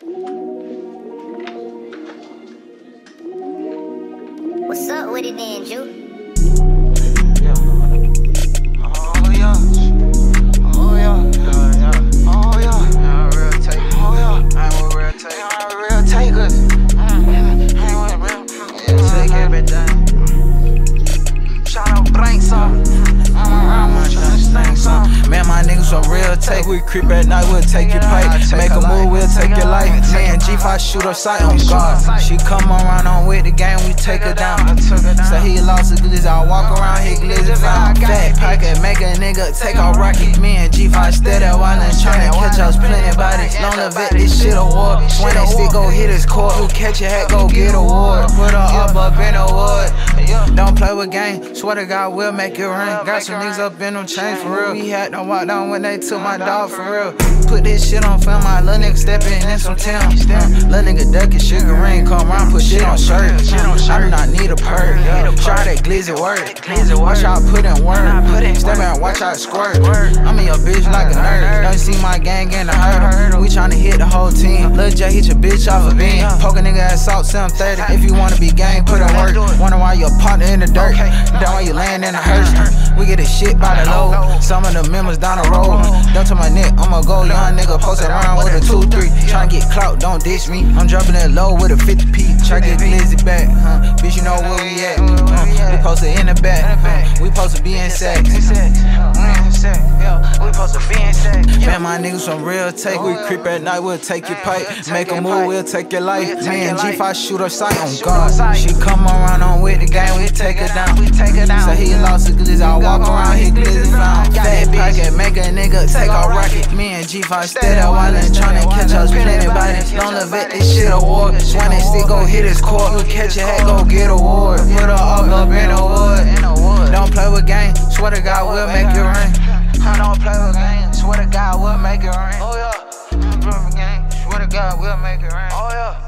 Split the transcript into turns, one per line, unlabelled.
What's up with it then, Ju?
Oh yeah. Oh yeah. Yeah, yeah. Oh yeah. Yeah, real take. Oh yeah. I'm a real take. I'm a real taker. Mm, mm, I ain't with real. Yeah, take everything. Shout out blanks up. I'm trying to sting some.
Man, my niggas are real take. We creep at night, we'll take your pipe. Shoot up sight on guard. She come around on with the game, we take her down. So he lost his glizzy, I walk around here glizzy found. Fat pocket, make a nigga take off rocket. Me and G5 steady while I'm trying to catch us plenty bodies. Long the vet, this shit award. When they stick, go hit his court. You catch your hat, go get award. Put her up up in the wood. Don't play with game, swear to God, we'll make it rain. Got some niggas up in them chains for real. We had to walk down when they took my dog for real. Put this shit on film, my little nigga stepping in some town. Uh, little nigga ducking sugar ring, come around, put shit on shirt. I do not need a perk. Try that glizzy work. Watch out, put in work. Step out, watch out, squirt. I'm in your bitch like a nerd. Don't see my gang in the hurdle. We tryna hit the whole team. Lil J hit your bitch off a beam. Poke a nigga ass out 730. If you wanna be gang, put in work. Wonder why your partner in the dirt. Down why you laying in the hearse. We get this shit by the load. Some of the members down the road. Don't to my neck, I'ma go young nigga. Post around with a 2-3. Tryna get clout, don't dish me. I'm dropping it low with a 50p. Try to get glizzy back, huh? Bitch, you know where we at. huh? We posted in the back. huh? We supposed to be in sex. Man, my niggas some real take. We creep at night, we'll take your pipe. Make a move, we'll take your life. Me and G5 shoot her sight on God. She come around on with the game, we take her down. So he lost his glizzy, I walk around, he glizzy found. Fat pocket, make a nigga take a rocket. Me and G5 steady while I'm tryna catch us plenty bodies. Don't live it, this shit award. When they stick, go hit his court. You catch your head, go get a award. Put her up, up in the wood. Don't play with game, swear to God, we'll make it rain.
I don't play with games. Swear to God, we'll make it rain. Oh yeah. I don't play with games. Swear to God, we'll make it rain. Oh yeah.